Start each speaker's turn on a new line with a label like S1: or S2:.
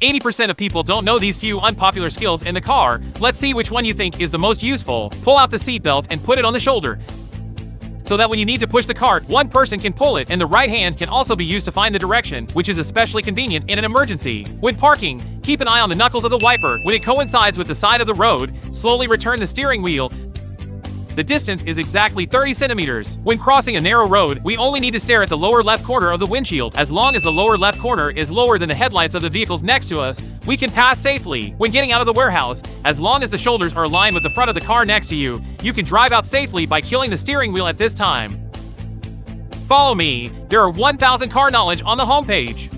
S1: 80% of people don't know these few unpopular skills in the car. Let's see which one you think is the most useful. Pull out the seatbelt and put it on the shoulder so that when you need to push the cart, one person can pull it, and the right hand can also be used to find the direction, which is especially convenient in an emergency. When parking, keep an eye on the knuckles of the wiper. When it coincides with the side of the road, slowly return the steering wheel the distance is exactly 30 centimeters. When crossing a narrow road, we only need to stare at the lower left corner of the windshield. As long as the lower left corner is lower than the headlights of the vehicles next to us, we can pass safely. When getting out of the warehouse, as long as the shoulders are aligned with the front of the car next to you, you can drive out safely by killing the steering wheel at this time. Follow me. There are 1,000 car knowledge on the homepage.